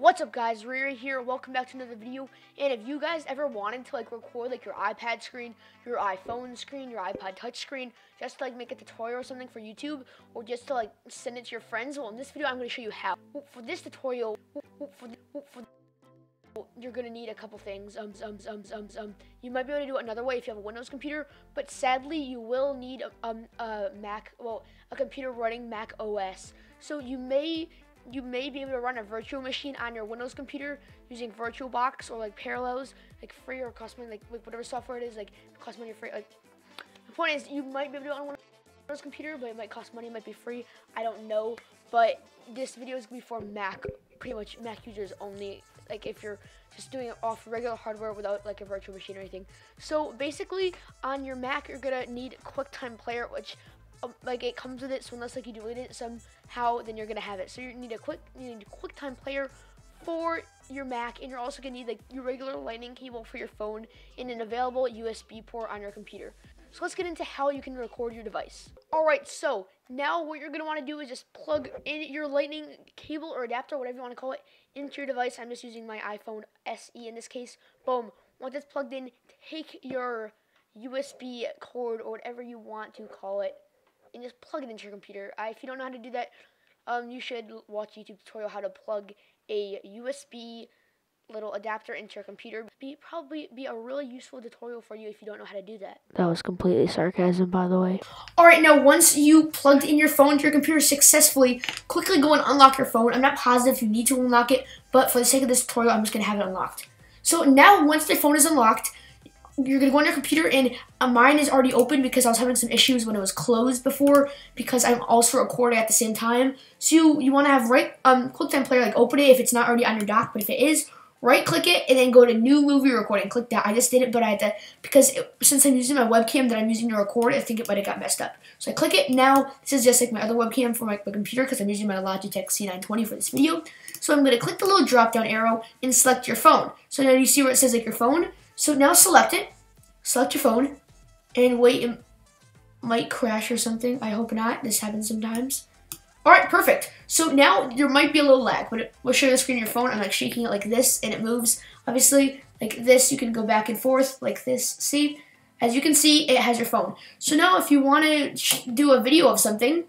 What's up guys, ReeRay here, welcome back to another video, and if you guys ever wanted to like record like your iPad screen, your iPhone screen, your iPod touch screen, just to like make a tutorial or something for YouTube, or just to like send it to your friends, well in this video I'm going to show you how. For this tutorial, for, for you're gonna need a couple things. Um, um, um, um, um. You might be able to do it another way if you have a Windows computer, but sadly you will need a, um, a Mac, well, a computer running Mac OS. So you may you may be able to run a virtual machine on your Windows computer using VirtualBox or like Parallels, like free or cost money, like, like whatever software it is, like cost money or free. Like the point is, you might be able to do it on Windows computer, but it might cost money, it might be free. I don't know. But this video is gonna be for Mac, pretty much Mac users only. Like if you're just doing it off regular hardware without like a virtual machine or anything. So basically, on your Mac, you're gonna need QuickTime Player, which um, like it comes with it. So unless like you delete it somehow, then you're gonna have it. So you need a quick, you need a QuickTime player for your Mac, and you're also gonna need like your regular Lightning cable for your phone and an available USB port on your computer. So let's get into how you can record your device. All right, so now what you're gonna wanna do is just plug in your lightning cable or adapter, whatever you wanna call it, into your device. I'm just using my iPhone SE in this case. Boom, once it's plugged in, take your USB cord or whatever you want to call it and just plug it into your computer. Uh, if you don't know how to do that, um, you should watch YouTube tutorial how to plug a USB little adapter into your computer. Be probably be a really useful tutorial for you if you don't know how to do that. That was completely sarcasm, by the way. All right, now once you plugged in your phone to your computer successfully, quickly go and unlock your phone. I'm not positive if you need to unlock it, but for the sake of this tutorial, I'm just gonna have it unlocked. So now once the phone is unlocked, you're gonna go on your computer and uh, mine is already open because I was having some issues when it was closed before because I'm also recording at the same time. So you, you want to have right um QuickTime Player like open it if it's not already on your dock, but if it is, right click it and then go to new movie recording. Click that. I just did it, but I had to because it, since I'm using my webcam that I'm using to record, I think it might have got messed up. So I click it. Now this is just like my other webcam for my, my computer because I'm using my Logitech C920 for this video. So I'm gonna click the little drop down arrow and select your phone. So now you see where it says like your phone. So now select it select your phone, and wait, it might crash or something. I hope not. This happens sometimes. All right, perfect. So now there might be a little lag, but it will show you the screen of your phone. I'm like shaking it like this, and it moves. Obviously, like this, you can go back and forth like this. See? As you can see, it has your phone. So now if you want to do a video of something,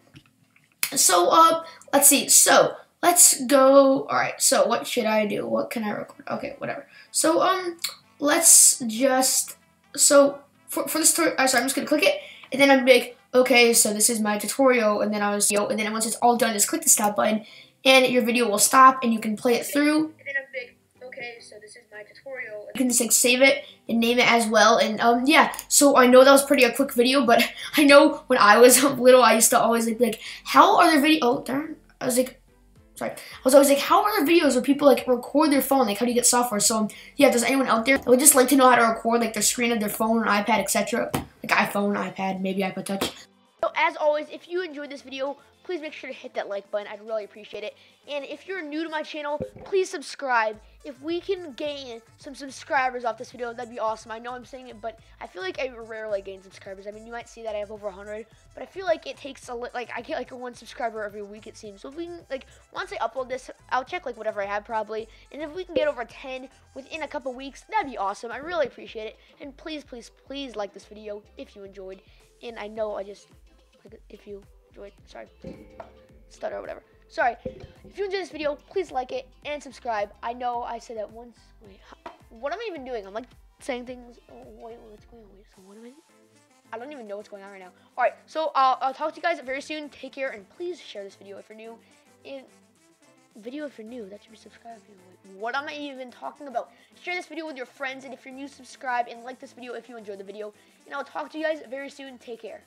so uh, let's see. So let's go. All right. So what should I do? What can I record? Okay, whatever. So um, let's just so for, for this tutorial, uh, sorry, I'm just gonna click it, and then I'm like, okay, so this is my tutorial, and then I was, yo, and then once it's all done, just click the stop button, and your video will stop, and you can play it through. And then I'm like, okay, so this is my tutorial. You can just like save it and name it as well, and um, yeah. So I know that was pretty a quick video, but I know when I was little, I used to always like, like how are the video? Oh, darn! I was like, sorry. I was always like, how are there videos where people like record their phone? Like, how do you get software? So, yeah, does anyone out there that would just like to know how to record like the screen of their phone or iPad, etc.? Like iPhone, iPad, maybe iPod Touch. So, as always, if you enjoyed this video, please make sure to hit that like button. I'd really appreciate it. And if you're new to my channel, please subscribe. If we can gain some subscribers off this video, that'd be awesome. I know I'm saying it, but I feel like I rarely gain subscribers. I mean, you might see that I have over 100, but I feel like it takes a like I get like a one subscriber every week it seems. So if we can like once I upload this, I'll check like whatever I have probably, and if we can get over 10 within a couple weeks, that'd be awesome. I really appreciate it. And please, please, please like this video if you enjoyed. And I know I just if you enjoyed. Sorry, stutter or whatever. Sorry. If you enjoyed this video, please like it and subscribe. I know I said that once. Wait, what am I even doing? I'm like saying things. Oh, wait, what's going on? Wait, so what am I? I don't even know what's going on right now. All right, so uh, I'll talk to you guys very soon. Take care, and please share this video if you're new. And video if you're new, that should be subscribed. What am I even talking about? Share this video with your friends, and if you're new, subscribe and like this video if you enjoyed the video. And I'll talk to you guys very soon. Take care.